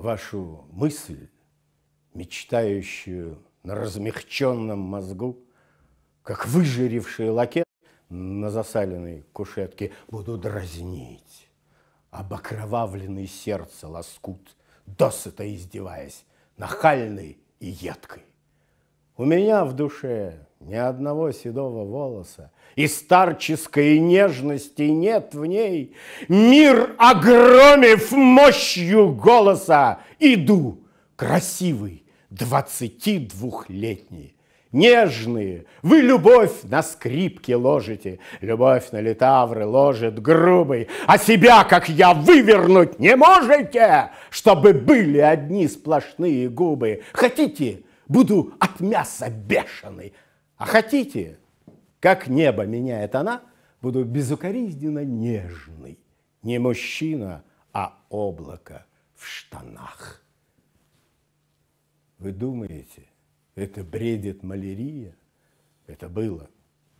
вашу мысль, мечтающую на размягченном мозгу, как выжиревший лакет на засаленной кушетке, буду дразнить, об окровавленный сердце лоскут, досыта издеваясь, нахальный и едкой. У меня в душе ни одного седого волоса, и старческой нежности нет в ней. Мир огромив мощью голоса, иду, красивый, двадцати двухлетний. Нежные, вы любовь на скрипке ложите, Любовь на литавры ложит грубый, А себя, как я, вывернуть не можете, Чтобы были одни сплошные губы. Хотите, буду от мяса бешеный, А хотите, как небо меняет она, Буду безукоризненно нежный, Не мужчина, а облако в штанах. Вы думаете, это бредит малярия? Это было.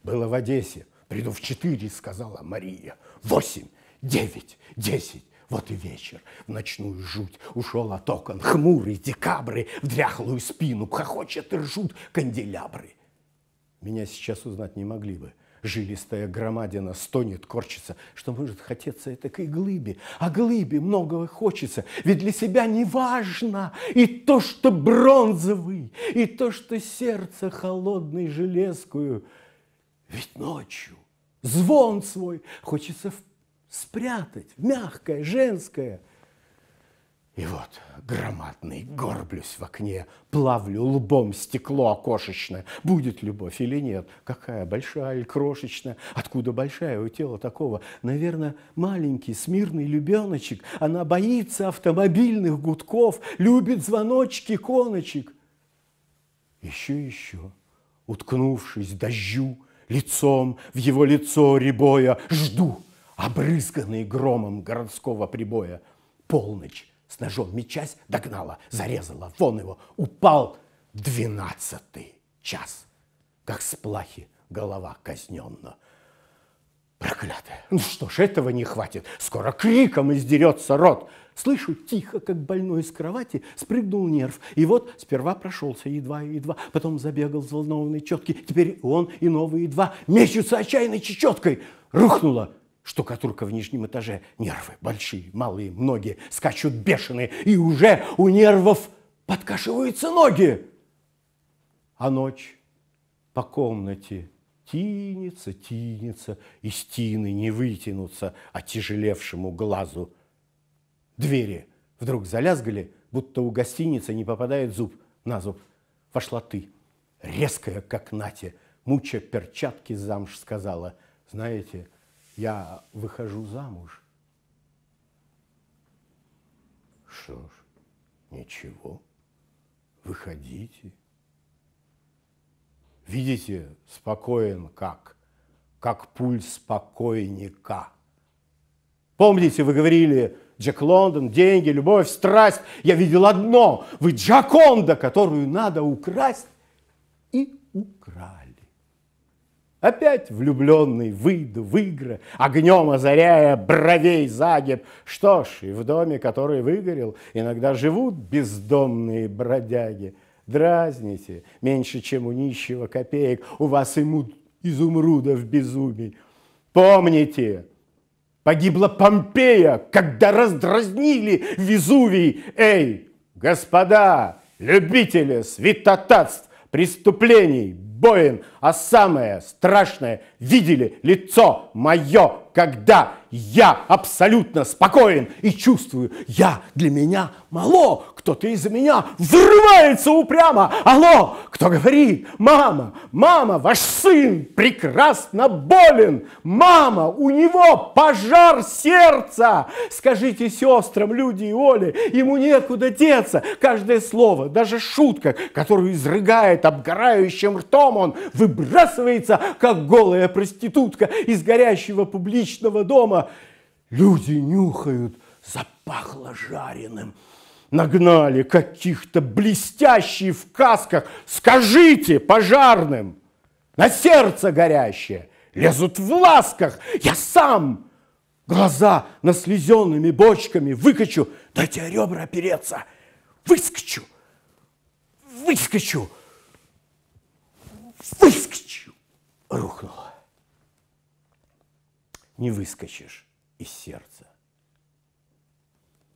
Было в Одессе. Приду в четыре, сказала Мария. Восемь, девять, десять. Вот и вечер, в ночную жуть ушел от окон хмурый декабры, в дряхлую спину хохочет и ржут канделябры. Меня сейчас узнать не могли бы жилистая громадина стонет, корчится, что может хотеться этой глыбе. А глыбе многого хочется, ведь для себя не важно и то, что бронзовый, и то, что сердце холодной железкую. Ведь ночью звон свой хочется спрятать, мягкое, женское – и вот громадный, горблюсь в окне, плавлю лбом стекло окошечное. Будет любовь или нет? Какая, большая или крошечная? Откуда большая у тела такого? Наверное, маленький, смирный любеночек. Она боится автомобильных гудков, любит звоночки коночек. Еще, еще, уткнувшись дождю, лицом в его лицо ребоя, жду, обрызганный громом городского прибоя. Полночь, с ножом мечась, догнала, зарезала, вон его, упал двенадцатый час, как с плахи голова казненно. Проклятая! Ну что ж, этого не хватит. Скоро криком издерется рот. Слышу тихо, как больной из кровати, спрыгнул нерв. И вот сперва прошелся едва-едва, потом забегал взволнованный четкий. Теперь он и новые два мечутся отчаянной чечеткой. Рухнула Штукатурка в нижнем этаже, нервы большие, малые, многие, скачут бешеные, и уже у нервов подкашиваются ноги. А ночь по комнате тинется, тинется, и стены не вытянутся отяжелевшему глазу. Двери вдруг залязгали, будто у гостиницы не попадает зуб на зуб. Вошла ты, резкая, как Натя, муча перчатки замуж, сказала, знаете, я выхожу замуж. Что ж, ничего, выходите. Видите, спокоен как, как пульс покойника. Помните, вы говорили, Джек Лондон, деньги, любовь, страсть. Я видел одно, вы Джаконда, которую надо украсть, и украли. Опять влюбленный выйду в игры, огнем озаряя бровей загиб. Что ж, и в доме, который выгорел, иногда живут бездомные бродяги. Дразните, меньше, чем у нищего копеек, у вас ему изумруда в безумии. Помните, погибла Помпея, когда раздразнили Везувий. Эй, господа, любители святотатств, преступлений, боин, а самое страшное, видели лицо мое, когда я абсолютно спокоен и чувствую, я для меня мало, кто-то из меня взрывается упрямо. Алло, кто говорит? Мама, мама, ваш сын прекрасно болен. Мама, у него пожар сердца. Скажите сестрам, люди и Оле, ему некуда деться. Каждое слово, даже шутка, которую изрыгает обгорающим ртом, он выбрасывается, как голая проститутка из горящего публичного дома. Люди нюхают, запахло жареным нагнали каких-то блестящих в касках. Скажите пожарным, на сердце горящее, лезут в ласках. Я сам глаза наслезенными бочками, выкачу, дайте ребра опереться, выскочу, выскочу, рухнула. Не выскочишь из сердца.